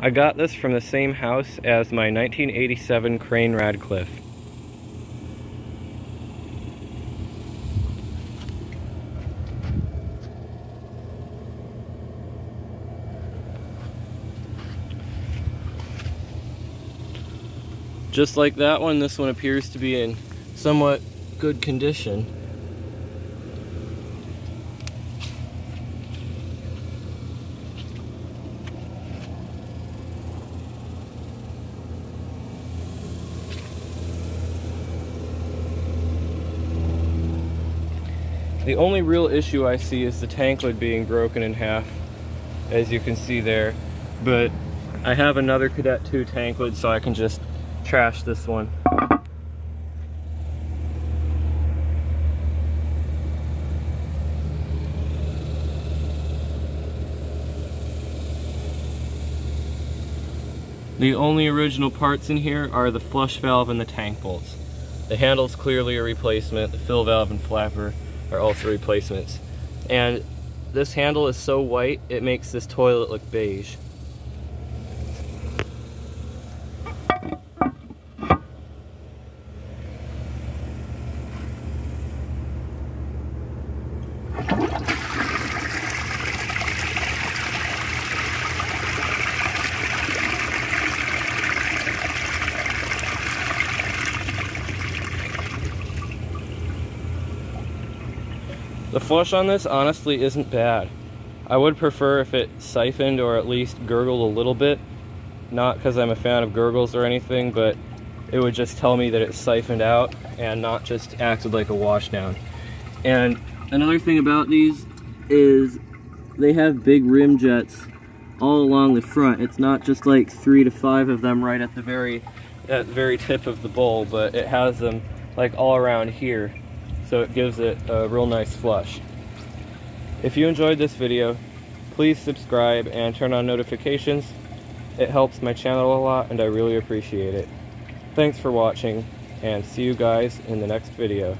I got this from the same house as my 1987 Crane Radcliffe. Just like that one, this one appears to be in somewhat good condition. The only real issue I see is the tank lid being broken in half, as you can see there. But I have another Cadet 2 tank lid, so I can just trash this one. The only original parts in here are the flush valve and the tank bolts. The handle's clearly a replacement, the fill valve and flapper are also replacements. And this handle is so white, it makes this toilet look beige. The flush on this honestly isn't bad. I would prefer if it siphoned or at least gurgled a little bit. Not because I'm a fan of gurgles or anything, but it would just tell me that it siphoned out and not just acted like a washdown. And another thing about these is they have big rim jets all along the front. It's not just like three to five of them right at the very at the very tip of the bowl, but it has them like all around here so it gives it a real nice flush. If you enjoyed this video, please subscribe and turn on notifications. It helps my channel a lot and I really appreciate it. Thanks for watching and see you guys in the next video.